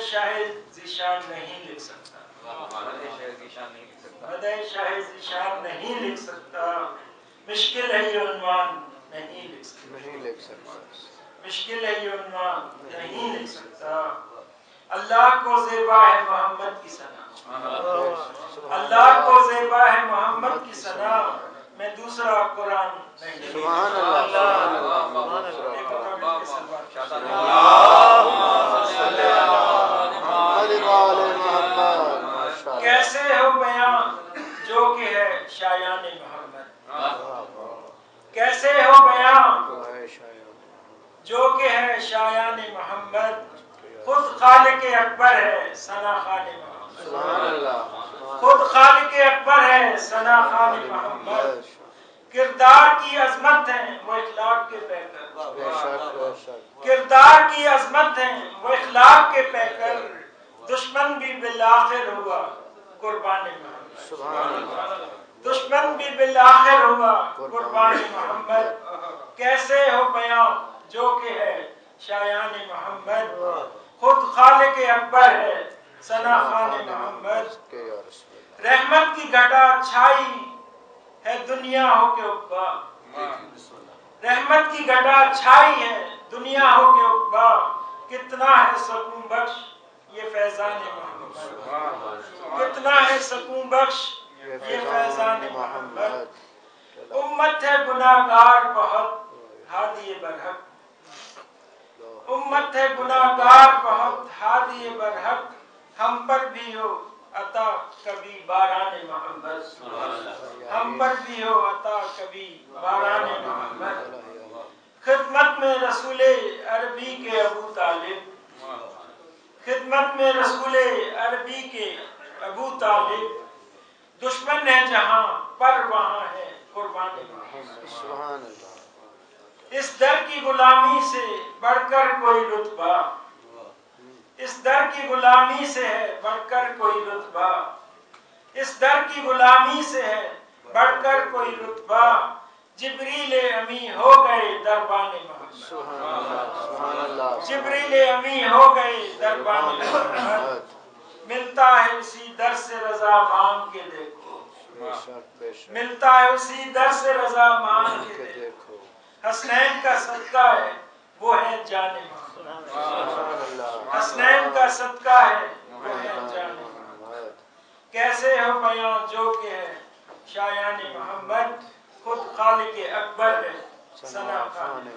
شاہد ذیشان نہیں لکھ سکتا۔ مدح شاہد ذیشان نہیں لکھ سکتا۔ مشکل ہے یہ عنوان نہیں لکھ سکتا۔ مشکل ہے یہ عنوان نہیں لکھ سکتا۔ اللہ کو زیبا ہے محمد کی سنا اللہ کو زیبا ہے محمد کی سنا میں دوسرا قرآن نہیں سبحان اللہ ماشاء اللہ کیسے ہو بیان جو کہ ہے شایان محمد۔ کیسے ہو بیان جو کہ ہے شایان محمد؟ خود خالق اکبر ہے ثنا خان محمد۔ خود خالق اکبر ہے ثنا خان محمد۔ کردار کی عظمت ہے وہ اخلاق کے پیکر کردار کی عظمت ہے وہ اخلاق کے پیکر دشمن بھی بالآخر ہوا۔ قربان محمد۔ سبحان اللہ۔ دشمن بھی بالآخر ہوا قربان محمد۔ کیسے ہو بیان؟ جو کہ ہے شایان محمد۔ خود خالق اکبر ہے ثنا خان محمد۔ رحمت کی گھٹا چھائی ہے دنیا ہو کے اقبا رحمت کی گھٹا چھائی ہے دنیا ہو کے اقبا کتنا ہے سکون بخش یہ فیضان محمد۔ ہے سکون بخش یہ فیضان محمد۔ امت ہے گناہگار بہت ہادی برحق۔ امت ہے گناہگار بہت ہادی برحق۔ ہم پر بھی ہو عطا کبھی باران محمد۔ ہم پر بھی ہو عطا کبھی باران محمد۔ خدمت میں رسول عربی کے ابو طالب۔ خدمت میں رسول عربی کے ابو طالب دشمن ہے جہاں پر وہاں ہے قربان۔ اس در کی غلامی سے بڑھ کر کوئی رتبہ اس در کی غلامی سے ہے بڑھ کر کوئی رتبہ اس در کی غلامی سے ہے بڑھ کر کوئی رتبہ جبریل امی ہو گئے دربان محمد جبریل امی ہو گئے دربان محمد ملتا ہے اسی در سے رضا مانگ کے دیکھو۔ بے شک بے شک۔ ملتا ہے اسی در سے رضا مانگ کے دیکھو۔ حسنین کا صدقہ ہے وہ ہے جان محمد۔ سبحان اللہ حسنین کا صدقہ ہے وہ ہے جان محمد۔ محمد۔ کیسے ہو بیان جو کہ ہے شایان محمد خود خالق اکبر ہے۔ ثنا خان